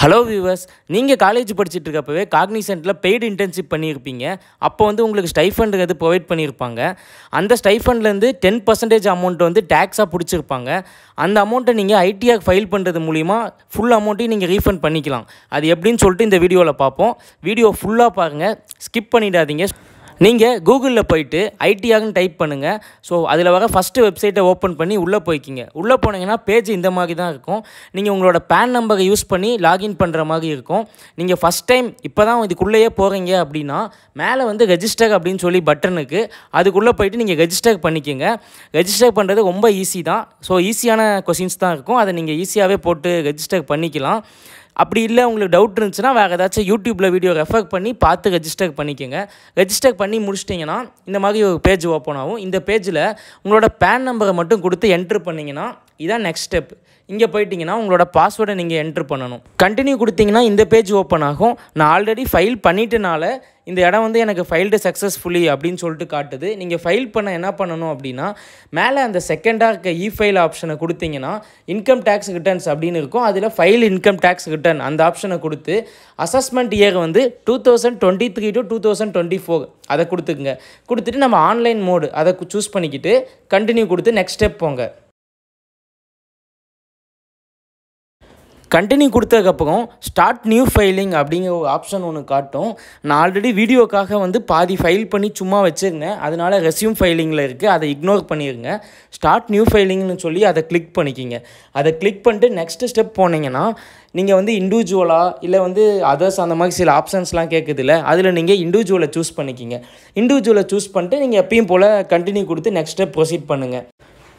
Hello viewers நீங்கள் college படிச்சுட்டு இருக்கப்பவே காக்னிசென்ட்டில் paid internship பண்ணியிருப்பீங்க. அப்போ வந்து உங்களுக்கு ஸ்டைஃபண்டுங்கிறது ப்ரொவைட் பண்ணியிருப்பாங்க. அந்த ஸ்டைஃபண்ட்லேருந்து டென் பர்சன்டேஜ் அமௌண்ட் வந்து டேக்ஸாக பிடிச்சிருப்பாங்க. அந்த அமௌண்ட்டை நீங்கள் ஐடிஆர் ஃபைல் பண்ணுறது மூலிமா ஃபுல் அமௌண்ட்டையும் நீங்கள் ரீஃபண்ட் பண்ணிக்கலாம். அது எப்படின்னு சொல்லிட்டு இந்த வீடியோவில் பார்ப்போம். வீடியோ ஃபுல்லாக பாருங்கள் ஸ்கிப் பண்ணிடாதீங்க. நீங்கள் கூகுளில் போயிட்டு ஐடிஆர்னு டைப் பண்ணுங்கள் ஸோ அதில் வர ஃபஸ்ட்டு வெப்சைட்டை ஓப்பன் பண்ணி உள்ளே போய்க்கிங்க. உள்ளே போனீங்கன்னா பேஜ் இந்த மாதிரி தான் இருக்கும். நீங்கள் உங்களோட பேன் நம்பரை யூஸ் பண்ணி லாகின் பண்ணுற மாதிரி இருக்கும். நீங்கள் ஃபஸ்ட் டைம் இப்போ தான் இதுக்குள்ளேயே போகிறீங்க அப்படின்னா மேலே வந்து ரெஜிஸ்டர் அப்படின்னு சொல்லி பட்டனுக்கு அதுக்குள்ளே போயிட்டு நீங்கள் ரெஜிஸ்டர் பண்ணிக்கோங்க. ரெஜிஸ்டர் பண்ணுறது ரொம்ப ஈஸி தான். ஸோ ஈஸியான கொஷின்ஸ் தான் இருக்கும். அதை நீங்கள் ஈஸியாகவே போட்டு ரெஜிஸ்டர் பண்ணிக்கலாம். அப்படி இல்லை உங்களுக்கு டவுட் இருந்துச்சுன்னா வேறு ஏதாச்சும் யூடியூப்பில் வீடியோ ரெஃபர் பண்ணி பார்த்து ரெஜிஸ்டர் பண்ணிக்கோங்க. ரெஜிஸ்டர் பண்ணி முடிச்சிட்டிங்கன்னா இந்த மாதிரி ஒரு பேஜ் ஓப்பன் ஆகும். இந்த பேஜில் உங்களோட பேன் நம்பரை மட்டும் கொடுத்து என்ட்ரு பண்ணிங்கன்னா இதான் நெக்ஸ்ட் ஸ்டெப் இங்கே போயிட்டீங்கன்னா உங்களோட பாஸ்வேர்டை நீங்கள் என்ட்ரு பண்ணணும். கண்டினியூ கொடுத்தீங்கன்னா இந்த பேஜ் ஓப்பன் ஆகும். நான் ஆல்ரெடி ஃபைல் பண்ணிட்டனால இந்த இடம் வந்து எனக்கு ஃபைல்டு சக்ஸஸ்ஃபுல்லி அப்படின்னு சொல்லிட்டு காட்டுது. நீங்கள் ஃபைல் பண்ண என்ன பண்ணணும் அப்படின்னா மேலே அந்த செகண்டாக இருக்க இ ஃபைல் ஆப்ஷனை கொடுத்தீங்கன்னா இன்கம் டேக்ஸ் ரிட்டர்ன்ஸ் அப்படின்னு இருக்கும். அதில் ஃபைல் இன்கம் டேக்ஸ் ரிட்டர்ன் அந்த ஆப்ஷனை கொடுத்து அசஸ்மெண்ட் இயர் வந்து two thousand twenty three to two thousand twenty four அதை கொடுத்துக்குங்க. கொடுத்துட்டு நம்ம ஆன்லைன் மோடு அதை சூஸ் பண்ணிக்கிட்டு கண்டினியூ கொடுத்து நெக்ஸ்ட் ஸ்டெப் போங்க. கண்டினியூ கொடுத்ததுக்கப்புறம் ஸ்டார்ட் நியூ ஃபைலிங் அப்படிங்கிற ஒரு ஆப்ஷன் ஒன்று காட்டும். நான் ஆல்ரெடி வீடியோக்காக வந்து பாதி ஃபைல் பண்ணி சும்மா வச்சுருந்தேன். அதனால் ரெஸ்யூம் ஃபைலிங்கில் இருக்குது அதை இக்னோர் பண்ணிடுங்க ஸ்டார்ட் நியூ ஃபைலிங்னு சொல்லி அதை கிளிக் பண்ணிக்கிங்க. அதை கிளிக் பண்ணிட்டு நெக்ஸ்ட் ஸ்டெப் போனீங்கன்னா நீங்கள் வந்து இண்டிவிஜுவலாக இல்லை வந்து அதர்ஸ் அந்த மாதிரி சில ஆப்ஷன்ஸ்லாம் கேட்குதுல்ல அதில் நீங்கள் இண்டிவிஜுவலை சூஸ் பண்ணிக்கிங்க. இண்டிவிஜுவலை சூஸ் பண்ணிட்டு நீங்கள் எப்பயும் போல் கண்டினியூ கொடுத்து நெக்ஸ்ட் ஸ்டெப் ப்ரொசீட் பண்ணுங்கள்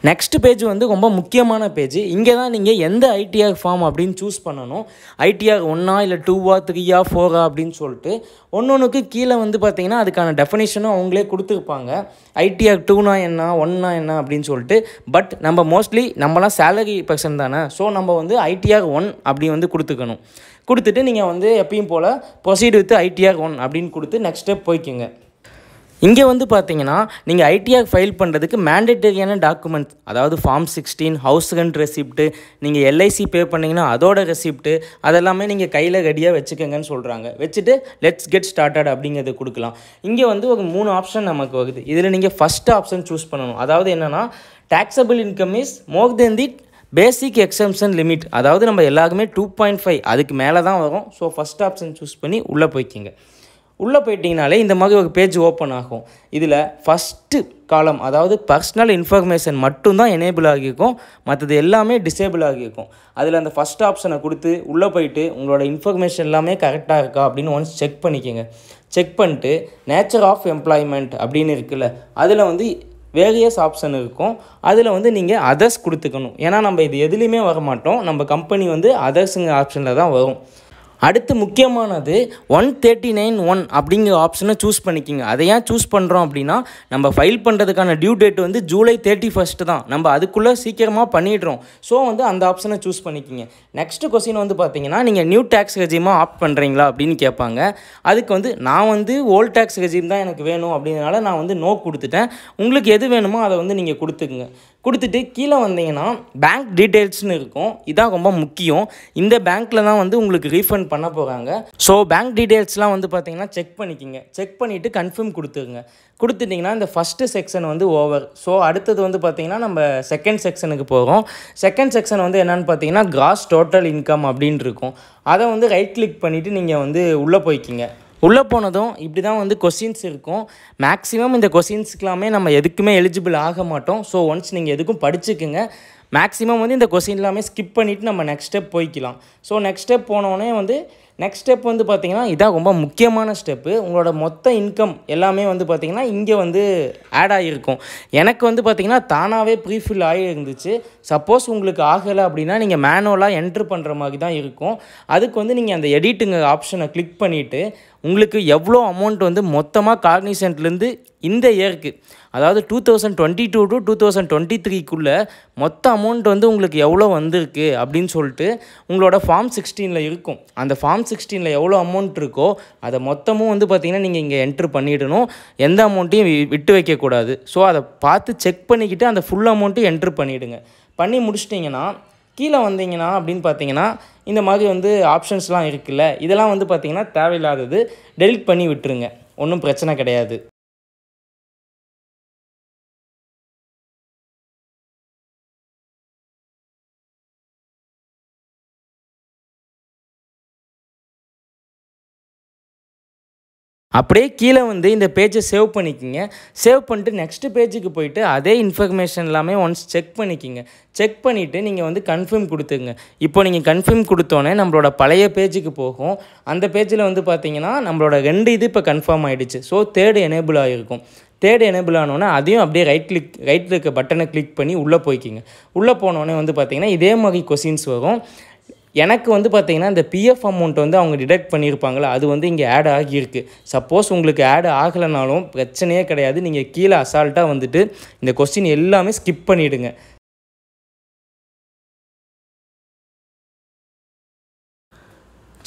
நெக்ஸ்ட் பேஜ் வந்து ரொம்ப முக்கியமான பேஜ் இங்கே தான் நீங்கள் எந்த ஐடிஆர் ஃபார்ம் அப்படின்னு சூஸ் பண்ணணும். ஐடிஆர் ஒன்றா இல்லை டூவா த்ரீயா ஃபோரா அப்படின்னு சொல்லிட்டு ஒன்று ஒன்றுக்கு கீழே வந்து பார்த்தீங்கன்னா அதுக்கான டெஃபினேஷனும் அவங்களே கொடுத்துருப்பாங்க. ஐடிஆர் டூனா என்ன ஒன்னா என்ன அப்படின்னு சொல்லிட்டு. பட் நம்ம மோஸ்ட்லி நம்மலாம் சேலரி பர்சன் தானே. ஸோ நம்ம வந்து ஐடிஆர் ஒன் அப்படி வந்து கொடுத்துக்கணும். கொடுத்துட்டு நீங்கள் வந்து எப்பயும் போல் ப்ரொசீட் வித் ஐடிஆர் ஒன் அப்படின்னு கொடுத்து நெக்ஸ்ட் ஸ்டெப் போய்க்குங்க. இங்கே வந்து பார்த்தீங்கன்னா நீங்கள் ஐடிஆர் ஃபைல் பண்ணுறதுக்கு மேண்டேட்டரியான டாக்குமெண்ட்ஸ் அதாவது form sixteen house rent receipt நீங்கள் எல்ஐசி பே பண்ணிங்கன்னா அதோட ரெசிப்ட்டு அதெல்லாமே நீங்கள் கையில் ரெடியாக வச்சுக்கோங்கன்னு சொல்கிறாங்க வச்சுட்டு லெட்ஸ் கெட் ஸ்டார்டட் அப்படிங்கிறது கொடுக்கலாம். இங்கே வந்து ஒரு மூணு ஆப்ஷன் நமக்கு வருது. இதில் நீங்கள் ஃபஸ்ட் ஆப்ஷன் சூஸ் பண்ணணும். அதாவது என்னென்னா taxable income is more than the basic exemption limit அதாவது நம்ம எல்லாருக்குமே டூ பாயிண்ட் ஃபைவ் அதுக்கு மேலே தான் வரும். ஸோ ஃபஸ்ட் ஆப்ஷன் சூஸ் பண்ணி உள்ளே போய்க்கிங்க. உள்ளே போயிட்டிங்கனாலே இந்த மாதிரி ஒரு பேஜ் ஓப்பன் ஆகும். இதில் ஃபஸ்ட்டு காலம் அதாவது பர்சனல் இன்ஃபர்மேஷன் மட்டும்தான் எனேபிள் ஆகியிருக்கும். மற்றது எல்லாமே டிசேபிள் ஆகியிருக்கும். அதில் அந்த ஃபஸ்ட் ஆப்ஷனை கொடுத்து உள்ளே போயிட்டு உங்களோட இன்ஃபர்மேஷன் எல்லாமே கரெக்டாக இருக்கா அப்படின்னு ஒன்ஸ் செக் பண்ணிக்கோங்க. செக் பண்ணிட்டு நேச்சர் ஆஃப் எம்ப்ளாய்மெண்ட் அப்படின்னு இருக்குல்ல அதில் வந்து வேரியஸ் ஆப்ஷன் இருக்கும். அதில் வந்து நீங்கள் அதர்ஸ் கொடுத்துக்கணும். ஏன்னா நம்ம இது எதுலேயுமே வர மாட்டோம் நம்ம கம்பெனி வந்து அதர்ஸுங்க ஆப்ஷனில் தான் வரும். அடுத்து முக்கியமானது ஒன் தேர்ட்டி நைன் ஒன் அப்படிங்கிற ஆப்ஷனை சூஸ் பண்ணிக்கிங்க. அதை ஏன் சூஸ் பண்ணுறோம் அப்படின்னா நம்ம ஃபைல் பண்ணுறதுக்கான டியூ டேட் வந்து ஜூலை தேர்ட்டி ஃபஸ்ட்டு தான். நம்ம அதுக்குள்ளே சீக்கிரமாக பண்ணிடுறோம். ஸோ வந்து அந்த ஆப்ஷனை சூஸ் பண்ணிக்கிங்க. நெக்ஸ்ட் கொஸ்டின் வந்து பார்த்தீங்கன்னா நீங்கள் நியூ டேக்ஸ் ரெஜிமாக ஆப்ட் பண்ணுறீங்களா அப்படின்னு கேட்பாங்க. அதுக்கு வந்து நான் வந்து ஓல்ட் டேக்ஸ் ரெஜிம் தான் எனக்கு வேணும் அப்படின்றனால நான் வந்து நோ கொடுத்துட்டேன். உங்களுக்கு எது வேணுமோ அதை வந்து நீங்கள் கொடுத்துக்குங்க. கொடுத்துட்டு கீழே வந்தீங்கன்னா பேங்க் டீட்டெயில்ஸ்னு இருக்கும். இதான் ரொம்ப முக்கியம். இந்த பேங்க்கில் தான் வந்து உங்களுக்கு ரீஃபண்ட் பண்ண போகிறாங்க ஸோ பேங்க் டீட்டெயில்ஸ்லாம் வந்து பார்த்தீங்கன்னா செக் பண்ணிக்கிங்க. செக் பண்ணிவிட்டு கன்ஃபார்ம் கொடுத்துருங்க. கொடுத்துட்டிங்கன்னா இந்த ஃபஸ்ட்டு செக்ஷன் வந்து ஓவர் ஸோ அடுத்தது வந்து பார்த்திங்கன்னா நம்ம செகண்ட் செக்ஷனுக்கு போகிறோம் செகண்ட் செக்ஷன் வந்து என்னென்னு பார்த்தீங்கன்னா கிராஸ் டோட்டல் இன்கம் அப்படின்னு இருக்கும். அதை வந்து ரைட் கிளிக் பண்ணிவிட்டு நீங்கள் வந்து உள்ளே போய்க்கிங்க. உள்ளே போனதும் இப்படி தான் வந்து கொஸ்டின்ஸ் இருக்கும். மேக்ஸிமம் இந்த கொஸ்டின்ஸ்க்கெல்லாமே நம்ம எதுக்குமே எலிஜிபிள் ஆக மாட்டோம். ஸோ ஒன்ஸ் நீங்கள் எதுக்கும் படிச்சுக்குங்க. மேக்ஸிமம் வந்து இந்த கொஸ்டின் எல்லாமே ஸ்கிப் பண்ணிவிட்டு நம்ம நெக்ஸ்ட் ஸ்டெப் போய்க்கலாம். ஸோ நெக்ஸ்ட் ஸ்டெப் போனோடனே வந்து நெக்ஸ்ட் ஸ்டெப் வந்து பார்த்திங்கன்னா இதான் ரொம்ப முக்கியமான ஸ்டெப்பு உங்களோட மொத்த இன்கம் எல்லாமே வந்து பார்த்திங்கன்னா இங்கே வந்து ஆட் ஆகிருக்கும் எனக்கு வந்து பார்த்திங்கன்னா தானாகவே ப்ரீஃபில் ஆகி இருந்துச்சு சப்போஸ் உங்களுக்கு ஆகலை அப்படின்னா நீங்கள் மேனுவலாக என்ட்ரு பண்ணுற மாதிரி தான் இருக்கும். அதுக்கு வந்து நீங்கள் அந்த எடிட்டுங்க ஆப்ஷனை கிளிக் பண்ணிவிட்டு உங்களுக்கு எவ்வளோ அமௌண்ட் வந்து மொத்தமாக காக்னிசென்ட்லேருந்து இந்த இயருக்கு அதாவது two thousand twenty two to two thousand twenty த்ரீக்குள்ளே மொத்த அமௌண்ட் வந்து உங்களுக்கு எவ்வளோ வந்திருக்கு அப்படின்னு சொல்லிட்டு உங்களோட ஃபார்ம் சிக்ஸ்டீனில் இருக்கும். அந்த ஃபார்ம் சிக்ஸ்டீனில் எவ்வளோ அமௌண்ட் இருக்கோ அதை மொத்தமும் வந்து பார்த்திங்கன்னா நீங்கள் இங்கே என்ட்ரு பண்ணிடணும். எந்த அமௌண்ட்டையும் விட்டு வைக்கக்கூடாது. ஸோ அதை பார்த்து செக் பண்ணிக்கிட்டு அந்த ஃபுல் அமௌண்ட்டும் என்ட்ரு பண்ணிவிடுங்க பண்ணி முடிச்சிட்டிங்கன்னா கீழே வந்தீங்கன்னா அப்படின்னு பார்த்தீங்கன்னா இந்த மாதிரி வந்து ஆப்ஷன்ஸ்லாம் இருக்குல்ல இதெல்லாம் வந்து பார்த்தீங்கன்னா தேவையில்லாதது டெலிட் பண்ணி விட்டுருங்க. ஒன்றும் பிரச்சனை கிடையாது. அப்படியே கீழே வந்து இந்த பேஜை சேவ் பண்ணிக்கிங்க. சேவ் பண்ணிட்டு நெக்ஸ்ட் பேஜுக்கு போயிட்டு அதே இன்ஃபர்மேஷன் எல்லாமே ஒன்ஸ் செக் பண்ணிக்கிங்க. செக் பண்ணிவிட்டு நீங்கள் வந்து கன்ஃபார்ம் கொடுத்துங்க இப்போ நீங்கள் கன்ஃபார்ம் கொடுத்தோன்னே நம்மளோட பழைய பேஜுக்கு போகும். அந்த பேஜில் வந்து பார்த்தீங்கன்னா நம்மளோட ரெண்டு இது இப்போ கன்ஃபார்ம் ஆகிடுச்சு ஸோ தேர்டு எனேபிள் ஆகிருக்கும் தேர்டு எனேபிள் ஆனோன்னே அதையும் அப்படியே ரைட் கிளிக் ரைட்டில் இருக்க பட்டனை கிளிக் பண்ணி உள்ளே போய்க்கிங்க. உள்ளே போனோடனே வந்து பார்த்தீங்கன்னா இதே மாதிரி கொஷின்ஸ் வரும். எனக்கு வந்து பார்த்தீங்கன்னா இந்த பிஎஃப் அமௌண்ட் வந்து அவங்க டிடெக்ட் பண்ணியிருப்பாங்களே அது வந்து இங்கே ஆட் ஆகியிருக்கு. சப்போஸ் உங்களுக்கு ஆட் ஆகலைனாலும் பிரச்சனையே கிடையாது. நீங்கள் கீழே அசால்ட்டாக வந்துட்டு இந்த கொஸ்டின் எல்லாமே ஸ்கிப் பண்ணிவிடுங்க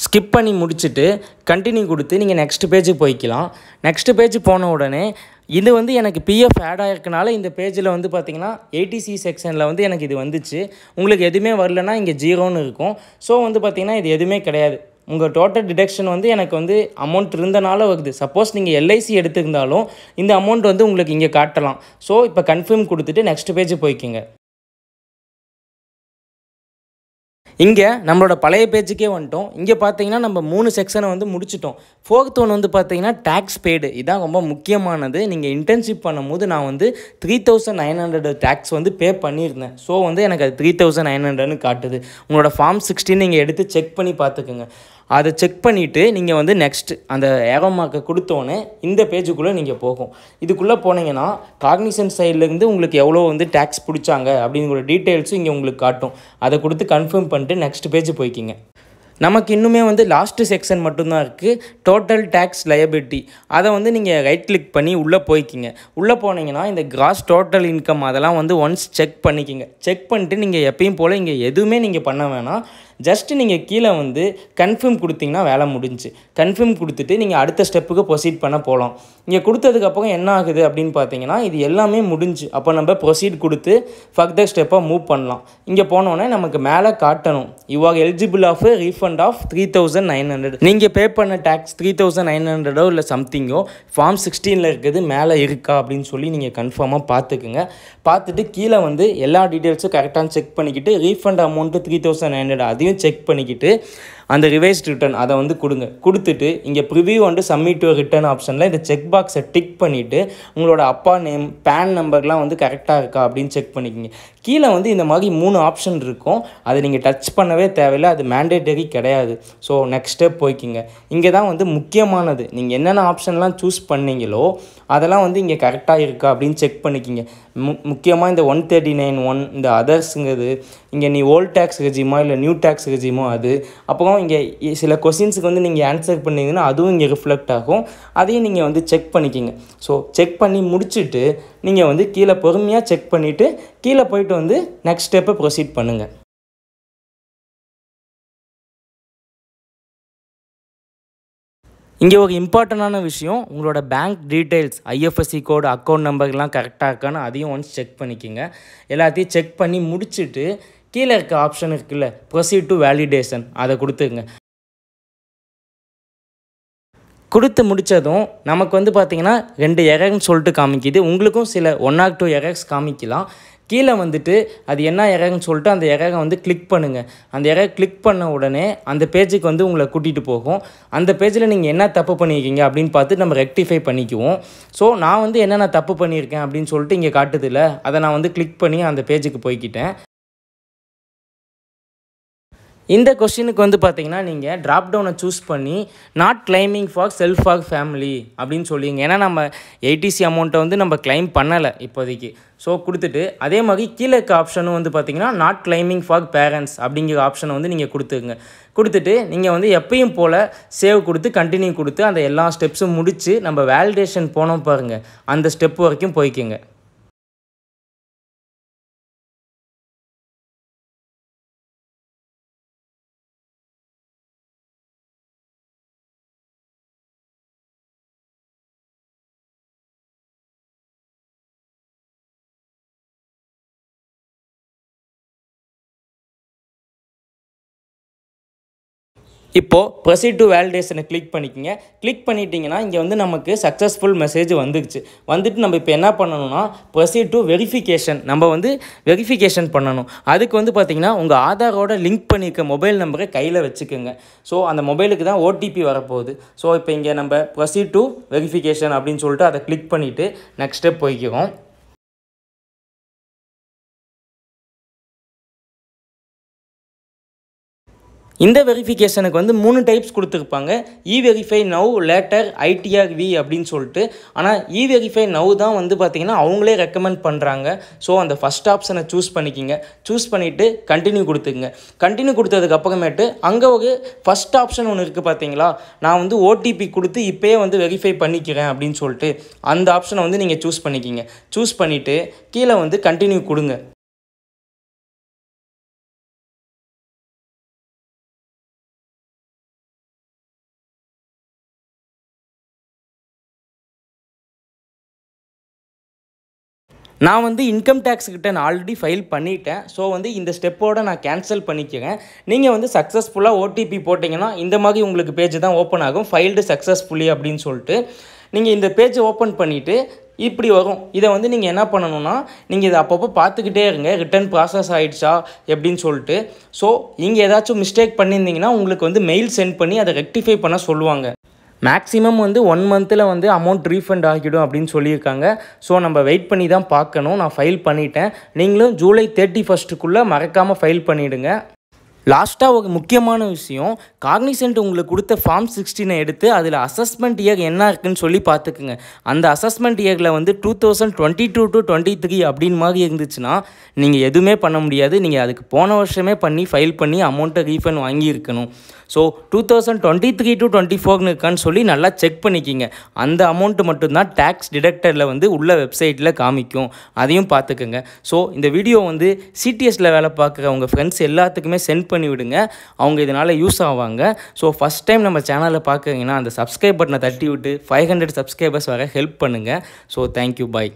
ஸ்கிப் பண்ணி முடிச்சுட்டு கண்டினியூ கொடுத்து நீங்கள் நெக்ஸ்ட் பேஜுக்கு போய்க்கலாம். நெக்ஸ்ட் பேஜ் போன உடனே இது வந்து எனக்கு பிஎஃப் ஆட் ஆகிருக்கனால இந்த பேஜில் வந்து பார்த்தீங்கன்னா ஏடிசி செக்ஷனில் வந்து எனக்கு இது வந்துச்சு. உங்களுக்கு எதுவுமே வரலன்னா இங்கே ஜீரோன்னு இருக்கும். ஸோ வந்து பார்த்திங்கன்னா இது எதுவுமே கிடையாது. உங்கள் டோட்டல் டிடக்ஷன் வந்து எனக்கு வந்து அமௌண்ட் இருந்தனால வருது. சப்போஸ் நீங்கள் எல்ஐசி எடுத்திருந்தாலும் இந்த அமௌண்ட் வந்து உங்களுக்கு இங்கே காட்டலாம். ஸோ இப்போ கன்ஃபார்ம் கொடுத்துட்டு நெக்ஸ்ட் பேஜ் போய்க்கிங்க. இங்கே நம்மளோட பழைய பேஜுக்கே வந்துட்டோம். இங்கே பார்த்தீங்கன்னா நம்ம மூணு செக்ஷனை வந்து முடிச்சிட்டோம். ஃபோர்த் ஒன் வந்து பார்த்தீங்கன்னா டேக்ஸ் பெய்டு இதான் ரொம்ப முக்கியமானது. நீங்கள் இன்டர்ன்ஷிப் பண்ணும்போது நான் வந்து three thousand nine hundred tax வந்து பே பண்ணியிருந்தேன். ஸோ வந்து எனக்கு அது த்ரீ தௌசண்ட் நைன் ஹண்ட்ரட்னு காட்டுது. உங்களோட ஃபார்ம் சிக்ஸ்டீன் நீங்கள் எடுத்து செக் பண்ணி பார்த்துக்குங்க அதை செக் பண்ணிவிட்டு நீங்கள் வந்து நெக்ஸ்ட் அந்த ஏரோ மார்க்கை கொடுத்தோன்னே இந்த பேஜுக்குள்ளே நீங்கள் போகும். இதுக்குள்ளே போனீங்கன்னா காக்னிசன் சைட்லேருந்து உங்களுக்கு எவ்வளோ வந்து டேக்ஸ் பிடிச்சாங்க அப்படிங்கிற டீட்டெயில்ஸும் இங்கே உங்களுக்கு காட்டும். அதை கொடுத்து கன்ஃபார்ம் பண்ணிட்டு நெக்ஸ்ட் பேஜ் போய்க்கிங்க. நமக்கு இன்னுமே வந்து லாஸ்ட்டு செக்ஷன் மட்டும்தான் இருக்குது டோட்டல் டேக்ஸ் லயபிலிட்டி அதை வந்து நீங்கள் ரைட் கிளிக் பண்ணி உள்ளே போய்க்கிங்க. உள்ளே போனீங்கன்னா இந்த கிராஸ் டோட்டல் இன்கம் அதெல்லாம் வந்து ஒன்ஸ் செக் பண்ணிக்கிங்க. செக் பண்ணிட்டு நீங்கள் எப்பயும் போல் இங்கே எதுவுமே நீங்கள் பண்ண வேணாம். ஜஸ்ட்டு நீங்கள் கீழே வந்து கன்ஃபார்ம் கொடுத்தீங்கன்னா வேலை முடிஞ்சு. கன்ஃபார்ம் கொடுத்துட்டு நீங்கள் அடுத்த ஸ்டெப்புக்கு ப்ரொசீட் பண்ண போகலாம் இங்கே கொடுத்ததுக்கப்புறம் என்ன ஆகுது அப்படின்னு பார்த்தீங்கன்னா இது எல்லாமே முடிஞ்சு. அப்போ நம்ம ப்ரொசீட் கொடுத்து ஃபர்தர் ஸ்டெப்பாக மூவ் பண்ணலாம். இங்கே போனோன்னே நமக்கு மேலே காட்டணும். You are eligible of refund of three thousand nine hundred நீங்கள் பே பண்ண டேக்ஸ் த்ரீ தௌசண்ட் நைன் ஹண்ட்ரடோ இல்லை சம்திங்கோ ஃபார்ம் சிக்ஸ்டீனில் இருக்கிறது மேலே இருக்கா அப்படின்னு சொல்லி நீங்கள் கன்ஃபார்மாக பார்த்துக்குங்க பார்த்துட்டு கீழே வந்து எல்லா டீட்டெயில்ஸும் கரெக்டாக செக் பண்ணிக்கிட்டு refund amount three thousand nine hundred அதையும் செக் பண்ணிக்கிட்டு அந்த ரிவைஸ்ட் ரிட்டர்ன் அதை வந்து கொடுங்க. கொடுத்துட்டு இங்கே ப்ரிவியூ வந்து சப்மிட் டு ரிட்டர்ன் ஆப்ஷனில் இந்த செக் பாக்ஸை டிக் பண்ணிவிட்டு உங்களோட அப்பா நேம் பேன் நம்பர்லாம் வந்து கரெக்டாக இருக்கா அப்படின்னு செக் பண்ணிக்கிங்க. கீழே வந்து இந்த மாதிரி மூணு ஆப்ஷன் இருக்கும். அதை நீங்கள் டச் பண்ணவே தேவையில்லை. அது மேண்டேட்டரி கிடையாது. ஸோ நெக்ஸ்ட் ஸ்டெப் போய்க்கிங்க. இங்கே தான் வந்து முக்கியமானது. நீங்கள் என்னென்ன ஆப்ஷன்லாம் சூஸ் பண்ணீங்களோ அதெல்லாம் வந்து இங்கே கரெக்டாக இருக்கா அப்படின்னு செக் பண்ணிக்கிங்க. மு முக்கியமாக இந்த ஒன் தேர்ட்டி நைன் ஒன் இந்த அதர்ஸுங்கிறது இங்கே நீ ஓல்ட் டேக்ஸ் ரெஜிமோ இல்லை நியூ டேக்ஸ் ரெஜிமோ அது. அப்புறம் இங்கே சில கொஸ்டின்ஸுக்கு வந்து நீங்கள் ஆன்சர் பண்ணிங்கன்னா அதுவும் இங்கே ரிஃப்ளெக்ட் ஆகும். அதையும் நீங்கள் வந்து செக் பண்ணிக்கிங்க. ஸோ செக் பண்ணி முடிச்சுட்டு நீங்கள் வந்து கீழே பொறுமையாக செக் பண்ணிவிட்டு கீழே போயிட்டு வந்து நெக்ஸ்ட் ஸ்டெப்பை ப்ரொசீட் பண்ணுங்கள் இங்கே ஒரு இம்பார்ட்டண்டான விஷயம் உங்களோட bank details IFSC code account நம்பர்லாம் கரெக்டாக இருக்கான்னு அதையும் ஒன்ஸ் செக் பண்ணிக்கோங்க. எல்லாத்தையும் செக் பண்ணி முடிச்சுட்டு கீழே இருக்க ஆப்ஷன் இருக்குல்ல ப்ரொசீட் டு வேலிடேஷன் அதை கொடுத்துருங்க. கொடுத்து முடித்ததும் நமக்கு வந்து பார்த்திங்கன்னா ரெண்டு எரர்னு சொல்லிட்டு காமிக்கிது. உங்களுக்கும் சில ஒன் ஆர் டூ எரர்ஸ் காமிக்கலாம். கீழே வந்துட்டு அது என்ன எரர்னு சொல்லிட்டு அந்த எரரை வந்து கிளிக் பண்ணுங்கள் அந்த எரர் கிளிக் பண்ண உடனே அந்த பேஜுக்கு வந்து உங்களை கூட்டிகிட்டு போகும். அந்த பேஜில் நீங்கள் என்ன தப்பு பண்ணியிருக்கீங்க அப்படின்னு பார்த்து நம்ம ரெக்டிஃபை பண்ணிக்குவோம். ஸோ நான் வந்து என்னென்ன தப்பு பண்ணியிருக்கேன் அப்படின்னு சொல்லிட்டு இங்கே காட்டுதில்ல. அதை நான் வந்து கிளிக் பண்ணி அந்த பேஜுக்கு போய்க்கிட்டேன். இந்த கொஷினுக்கு வந்து பார்த்தீங்கன்னா நீங்கள் ட்ராப் டவுனை சூஸ் பண்ணி not claiming for self for family அப்படின்னு சொல்லிங்க ஏன்னா நம்ம எயிட்டிசி அமௌண்ட்டை வந்து நம்ம கிளைம் பண்ணலை இப்போதைக்கு. ஸோ கொடுத்துட்டு அதே மாதிரி கீழே இருக்க ஆப்ஷனும் வந்து பார்த்தீங்கன்னா நாட் கிளைமிங் ஃபார் பேரண்ட்ஸ் அப்படிங்கிற ஆப்ஷனை வந்து நீங்கள் கொடுத்துருங்க கொடுத்துட்டு நீங்கள் வந்து எப்பயும் போல் சேவ் கொடுத்து கண்டினியூ கொடுத்து அந்த எல்லா ஸ்டெப்ஸும் முடித்து நம்ம வேலிடேஷன் போனோம் பாருங்கள் அந்த ஸ்டெப் வரைக்கும் போய்க்குங்க. இப்போது ப்ரொசீட் டு வேலிடேஷனை கிளிக் பண்ணிக்கோங்க. கிளிக் பண்ணிட்டீங்கன்னா இங்கே வந்து நமக்கு சக்ஸஸ்ஃபுல் மெசேஜ் வந்துருச்சு வந்துட்டு நம்ம இப்போ என்ன பண்ணணும்னா ப்ரொசீட் டு வெரிஃபிகேஷன் நம்ம வந்து வெரிஃபிகேஷன் பண்ணணும். அதுக்கு வந்து பார்த்திங்கன்னா உங்கள் ஆதாரோட லிங்க் பண்ணியிருக்க மொபைல் நம்பரை கையில் வச்சுக்கோங்க. ஸோ அந்த மொபைலுக்கு தான் ஓடிபி வரப்போகுது. ஸோ இப்போ இங்கே நம்ம ப்ரொசீட் டு வெரிஃபிகேஷன் அப்படின்னு சொல்லிட்டு அதை கிளிக் பண்ணிவிட்டு நெக்ஸ்ட் ஸ்டெப் போய்க்கிறோம். இந்த வெரிஃபிகேஷனுக்கு வந்து மூணு டைப்ஸ் கொடுத்துருப்பாங்க. E verify now later ITR V அப்படின்னு சொல்லிட்டு. ஆனால் இ வெரிஃபை நவ் தான் வந்து பார்த்திங்கன்னா அவங்களே ரெக்கமெண்ட் பண்ணுறாங்க ஸோ அந்த ஃபஸ்ட் ஆப்ஷனை சூஸ் பண்ணிக்கிங்க. சூஸ் பண்ணிவிட்டு கண்டினியூ கொடுத்துங்க கண்டினியூ கொடுத்ததுக்கு அப்புறமேட்டு அங்கே ஒரு ஃபஸ்ட் ஆப்ஷன் ஒன்று இருக்குது பார்த்தீங்களா நான் வந்து ஓடிபி கொடுத்து இப்போயே வந்து வெரிஃபை பண்ணிக்கிறேன் அப்படின்னு சொல்லிட்டு அந்த ஆப்ஷனை வந்து நீங்கள் சூஸ் பண்ணிக்கிங்க. சூஸ் பண்ணிவிட்டு கீழே வந்து கண்டினியூ கொடுங்க. நான் வந்து இன்கம் டேக்ஸ்கிட்ட நான் ஆல்ரெடி ஃபைல் பண்ணிட்டேன். ஸோ வந்து இந்த ஸ்டெப்போடு நான் கேன்சல் பண்ணிக்கிறேன். நீங்கள் வந்து சக்ஸஸ்ஃபுல்லாக ஓடிபி போட்டிங்கன்னா இந்த மாதிரி உங்களுக்கு பேஜ் தான் ஓப்பன் ஆகும். ஃபைல்டு சக்ஸஸ்ஃபுல்லி அப்படின்னு சொல்லிட்டு நீங்கள் இந்த பேஜை ஓப்பன் பண்ணிவிட்டு இப்படி வரும். இதை வந்து நீங்கள் என்ன பண்ணணும்னா நீங்கள் இதை அப்பப்போ பார்த்துக்கிட்டே இருங்க. ரிட்டர்ன் ப்ராசஸ் ஆகிடுச்சா எப்படின்னு சொல்லிட்டு. ஸோ இங்கே ஏதாச்சும் மிஸ்டேக் பண்ணியிருந்தீங்கன்னா உங்களுக்கு வந்து மெயில் சென்ட் பண்ணி அதை ரெக்டிஃபை பண்ண சொல்லுவாங்க. மேக்ஸிமம் வந்து ஒன் மந்தில் வந்து அமௌண்ட் ரீஃபண்ட் ஆகிடும் அப்படின்னு சொல்லியிருக்காங்க. ஸோ நம்ம வெயிட் பண்ணி தான் பார்க்கணும். நான் ஃபைல் பண்ணிட்டேன். நீங்களும் ஜூலை தேர்ட்டி ஃபஸ்ட்டுக்குள்ளே மறக்காமல் ஃபைல் பண்ணிவிடுங்க லாஸ்ட்டாக ஒரு முக்கியமான விஷயம் காக்னிசென்ட் உங்களுக்கு கொடுத்த ஃபார்ம் சிக்ஸ்டீனை எடுத்து அதில் அசஸ்மெண்ட் இயர் என்ன இருக்குன்னு சொல்லி பார்த்துக்குங்க. அந்த அசஸ்மெண்ட் இயரில் வந்து two thousand twenty two to twenty three அப்படின்னு மாதிரி இருந்துச்சுன்னா நீங்கள் எதுவுமே பண்ண முடியாது. நீங்கள் அதுக்கு போன வருஷமே பண்ணி ஃபைல் பண்ணி அமௌண்ட்டை refund வாங்கியிருக்கணும் so two thousand twenty three to twenty ஃபோர்னு இருக்கான்னு சொல்லி நல்லா செக் பண்ணிக்கிங்க. அந்த அமௌண்ட்டு மட்டும்தான் டேக்ஸ் டிடக்டரில் வந்து உள்ள வெப்சைட்டில் காமிக்கும். அதையும் பார்த்துக்குங்க. ஸோ இந்த வீடியோ வந்து சிடிஎஸில் வேலை பார்க்குற உங்கள் ஃப்ரெண்ட்ஸ் எல்லாத்துக்குமே சென்ட் பண்ணி விடுங்க அவங்க இதனால் யூஸ் ஆவாங்க. ஸோ ஃபஸ்ட் டைம் நம்ம சேனலில் பார்க்குறீங்கன்னா அந்த சப்ஸ்கிரைப் பட்டனை தட்டி விட்டு ஃபைவ் ஹண்ட்ரட் சப்ஸ்கிரைபர்ஸ் வர ஹெல்ப் பண்ணுங்கள் ஸோ தேங்க்யூ பாய்